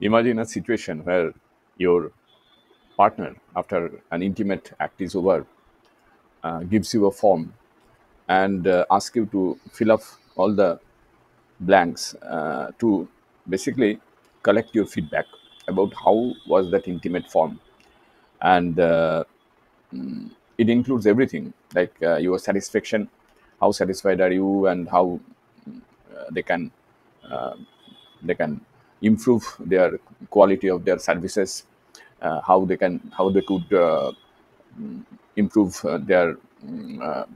Imagine a situation where your partner, after an intimate act is over, uh, gives you a form and uh, asks you to fill up all the blanks uh, to basically collect your feedback about how was that intimate form. And uh, it includes everything like uh, your satisfaction how satisfied are you and how uh, they can they can improve their quality of their services uh, how they can how they could uh, improve uh, their mm,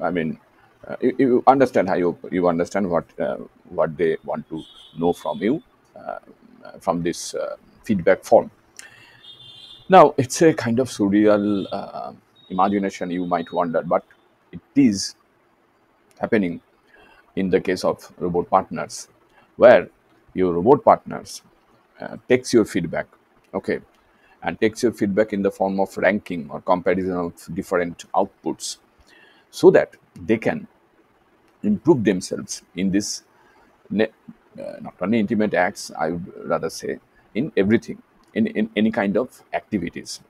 i mean uh, you, you understand how you you understand what uh, what they want to know from you uh, from this feedback form. Now, it's a kind of surreal imagination, you might wonder, but it is happening in the case of robot partners, where your robot partners uh, takes your feedback, okay, and takes your feedback in the form of ranking or comparison of different outputs, so that they can improve themselves in this uh, not only intimate acts, I would rather say, in everything, in, in any kind of activities.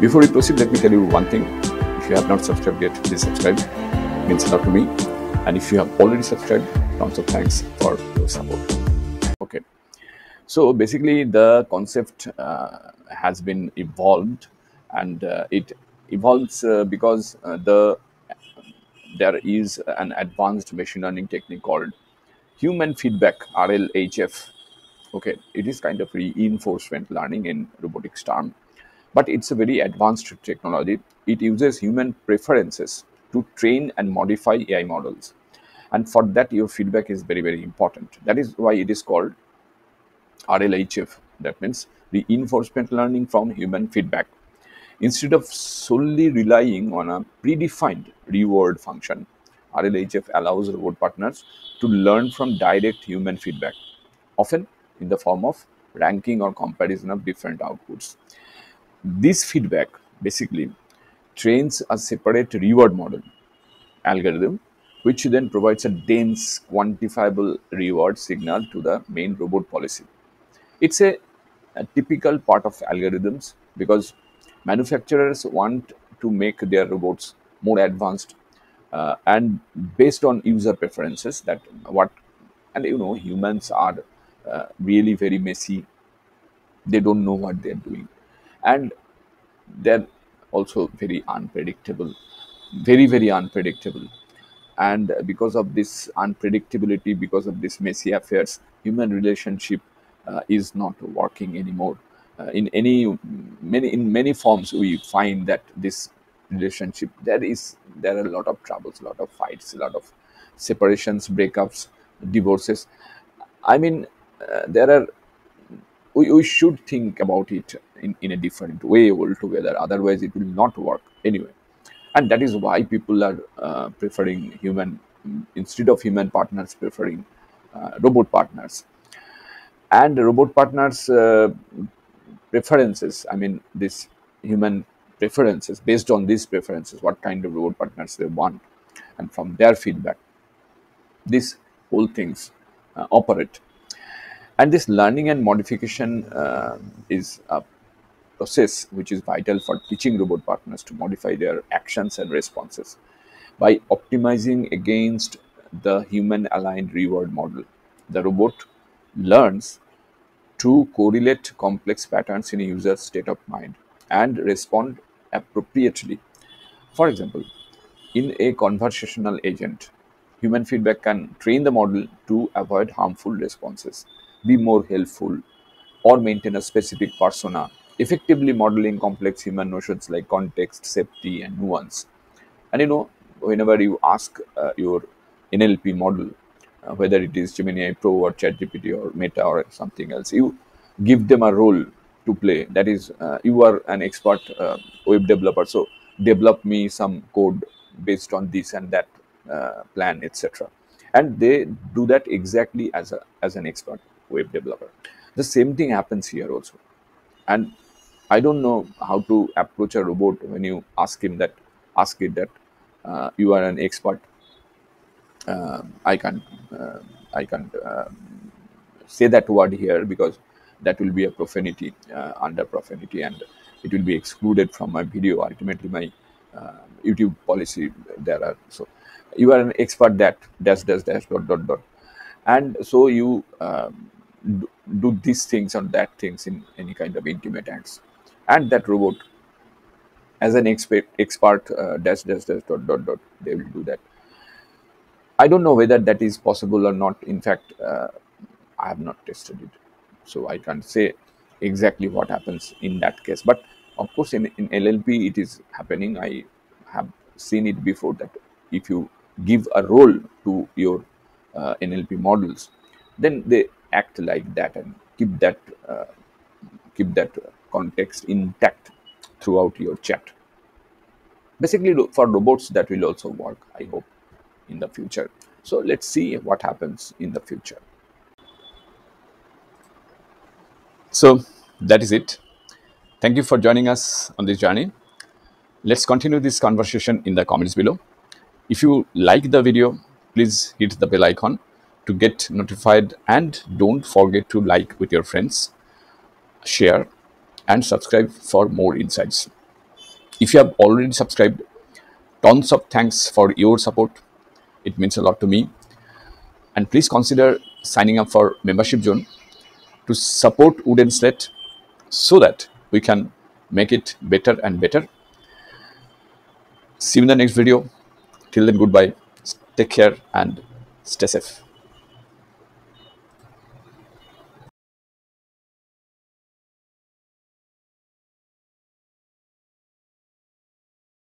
Before we proceed, let me tell you one thing. If you have not subscribed yet, please subscribe. It means a lot to me. And if you have already subscribed, tons of thanks for your support. Okay. So basically, the concept uh, has been evolved, and uh, it evolves uh, because uh, the there is an advanced machine learning technique called human feedback (RLHF). Okay, it is kind of reinforcement learning in robotics term, but it's a very advanced technology. It uses human preferences to train and modify AI models, and for that, your feedback is very very important. That is why it is called RLHF, that means reinforcement learning from human feedback. Instead of solely relying on a predefined reward function, RLHF allows robot partners to learn from direct human feedback, often in the form of ranking or comparison of different outputs. This feedback basically trains a separate reward model algorithm, which then provides a dense, quantifiable reward signal to the main robot policy. It's a, a typical part of algorithms because manufacturers want to make their robots more advanced uh, and based on user preferences that what and you know humans are uh, really very messy they don't know what they're doing and they're also very unpredictable very very unpredictable. And because of this unpredictability because of this messy affairs human relationship uh, is not working anymore. Uh, in any many in many forms we find that this relationship there is there are a lot of troubles a lot of fights a lot of separations breakups divorces. I mean uh, there are we, we should think about it in, in a different way altogether. Otherwise it will not work anyway. And that is why people are uh, preferring human instead of human partners preferring uh, robot partners. And robot partners uh, preferences i mean this human preferences based on these preferences what kind of robot partners they want and from their feedback these whole things uh, operate. And this learning and modification uh, is a process which is vital for teaching robot partners to modify their actions and responses by optimizing against the human aligned reward model the robot learns to correlate complex patterns in a user's state of mind and respond appropriately. For example, in a conversational agent, human feedback can train the model to avoid harmful responses, be more helpful, or maintain a specific persona, effectively modeling complex human notions like context, safety, and nuance. And you know, whenever you ask uh, your NLP model, uh, whether it is Gemini Pro or ChatGPT or Meta or something else, you give them a role to play. That is, uh, you are an expert uh, web developer, so develop me some code based on this and that uh, plan, etc. And they do that exactly as a as an expert web developer. The same thing happens here also. and I don't know how to approach a robot when you ask him that, ask it that uh, you are an expert. Uh, I can't, uh, I can't um, say that word here because that will be a profanity uh, under profanity and it will be excluded from my video. Ultimately, my uh, YouTube policy there are so you are an expert that dash dash dash dot dot dot, and so you um, do, do these things or that things in any kind of intimate acts and that robot as an expert expert uh, dash dash dash dot dot dot they will do that. I don't know whether that is possible or not. In fact uh, i have not tested it. So i can't say exactly what happens in that case. But of course in, in nlp it is happening. I have seen it before that if you give a role to your uh, nlp models then they act like that and keep that uh, keep that context intact throughout your chat. Basically, for robots, that will also work, I hope, in the future. So let's see what happens in the future. So that is it. Thank you for joining us on this journey. Let's continue this conversation in the comments below. If you like the video, please hit the bell icon to get notified and don't forget to like with your friends, share and subscribe for more insights. If you have already subscribed, tons of thanks for your support. It means a lot to me. And please consider signing up for membership zone to support Wooden Slate so that we can make it better and better. See you in the next video. Till then, goodbye. Take care and stay safe.